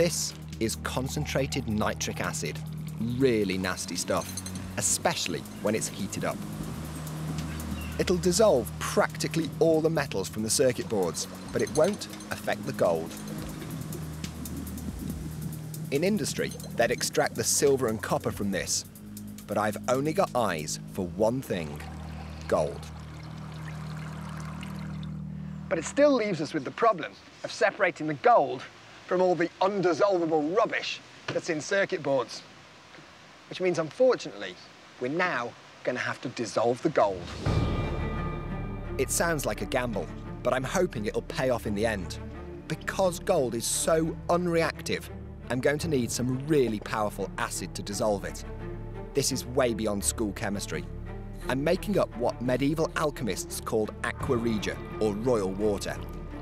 This is concentrated nitric acid. Really nasty stuff, especially when it's heated up. It'll dissolve practically all the metals from the circuit boards, but it won't affect the gold. In industry, they'd extract the silver and copper from this, but I've only got eyes for one thing, gold. But it still leaves us with the problem of separating the gold from all the undissolvable rubbish that's in circuit boards. Which means, unfortunately, we're now going to have to dissolve the gold. It sounds like a gamble, but I'm hoping it'll pay off in the end. Because gold is so unreactive, I'm going to need some really powerful acid to dissolve it. This is way beyond school chemistry. I'm making up what medieval alchemists called aqua regia, or royal water.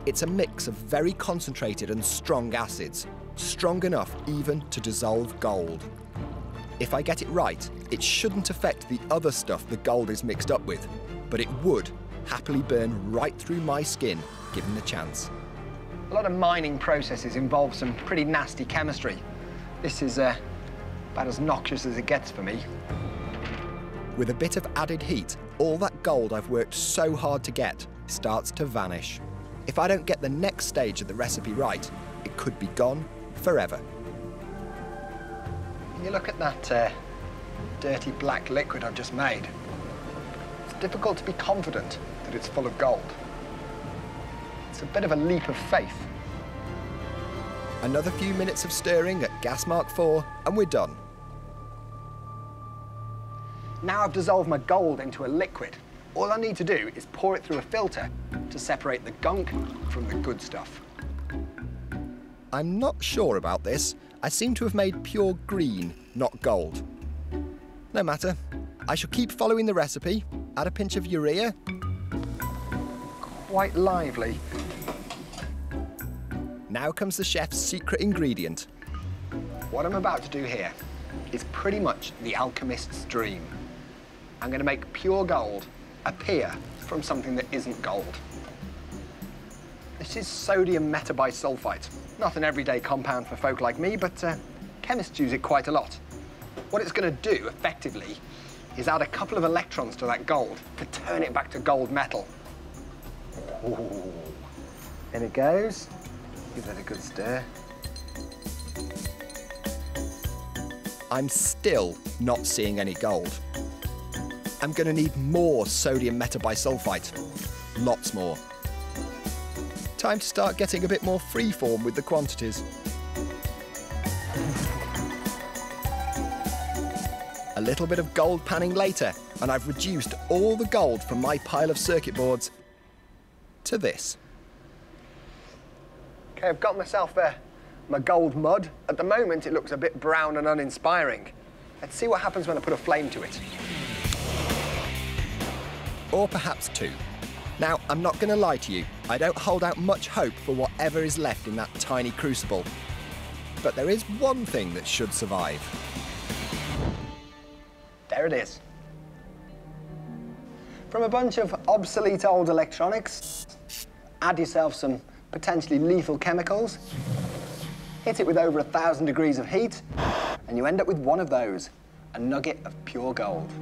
It's a mix of very concentrated and strong acids, strong enough even to dissolve gold. If I get it right, it shouldn't affect the other stuff the gold is mixed up with, but it would happily burn right through my skin given the chance. A lot of mining processes involve some pretty nasty chemistry. This is uh, about as noxious as it gets for me. With a bit of added heat, all that gold I've worked so hard to get starts to vanish. If I don't get the next stage of the recipe right, it could be gone forever. You look at that uh, dirty black liquid I've just made, it's difficult to be confident that it's full of gold. It's a bit of a leap of faith. Another few minutes of stirring at gas mark 4 and we're done. Now I've dissolved my gold into a liquid. All I need to do is pour it through a filter to separate the gunk from the good stuff. I'm not sure about this. I seem to have made pure green, not gold. No matter. I shall keep following the recipe, add a pinch of urea. Quite lively. Now comes the chef's secret ingredient. What I'm about to do here is pretty much the alchemist's dream. I'm going to make pure gold appear from something that isn't gold. This is sodium metabisulfite. Not an everyday compound for folk like me, but uh, chemists use it quite a lot. What it's going to do, effectively, is add a couple of electrons to that gold to turn it back to gold metal. Ooh. In it goes. Give that a good stir. I'm still not seeing any gold. I'm going to need more sodium metabisulfite. Lots more. Time to start getting a bit more freeform with the quantities. A little bit of gold panning later, and I've reduced all the gold from my pile of circuit boards to this. Okay, I've got myself uh, my gold mud. At the moment, it looks a bit brown and uninspiring. Let's see what happens when I put a flame to it or perhaps two. Now, I'm not going to lie to you, I don't hold out much hope for whatever is left in that tiny crucible. But there is one thing that should survive. There it is. From a bunch of obsolete old electronics, add yourself some potentially lethal chemicals, hit it with over a thousand degrees of heat, and you end up with one of those, a nugget of pure gold.